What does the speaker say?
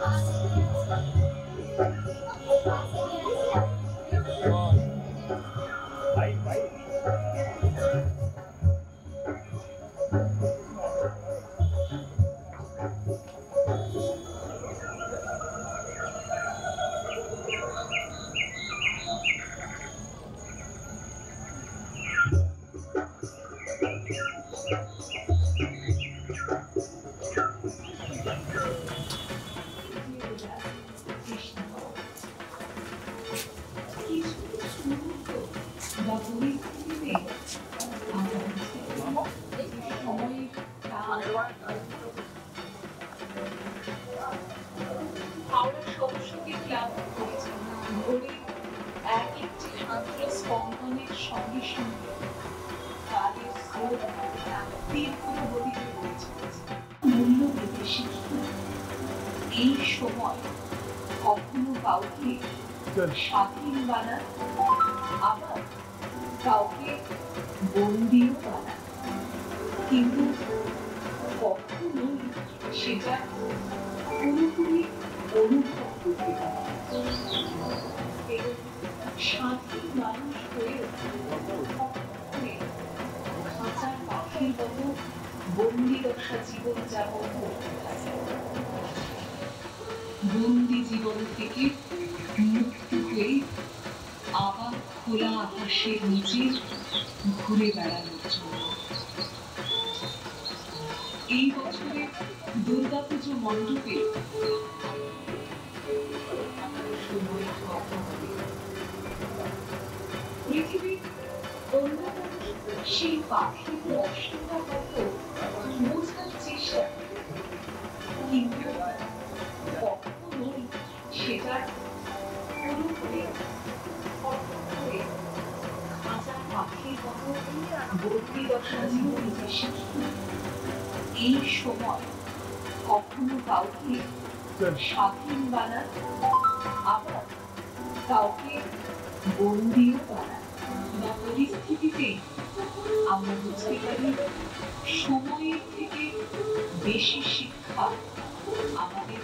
Thank you. স্পন্দনের সঙ্গে সঙ্গে কালের স্রোত তীব্র গতিতে বয়ে চলেছে মূল্য পেতে শিখি এই সময় কখনো কাউকে স্বাধীন বানান আবার কাউকে বন্দিও বানান কিন্তু কখনোই সেটা পুরোপুরি অনুভব করতে পারে স্বাধীন মানুষ হয়ে খাঁচার পাখির মতো বন্দি দশা জীবন যাপন করতে থাকে বন্দি জীবন থেকে মুক্ত হয়ে খোলা আকাশের নিচে ঘুরে বেড়ানোর জন্য এই বছরে দুর্গাপুজো মণ্ডপে সেই পাখির রসটা কত বোঝার চেষ্টা। কিন্তু কখনোই সেটার পুরোপুরি এই সময় কখনো কাউকে স্বাধীন বানান, আবার কাউকে বন্দিও বানান। বা পরিস্থিতিতে আমরা বুঝতে পারি সময়ের থেকে বেশি শিক্ষা আমাদের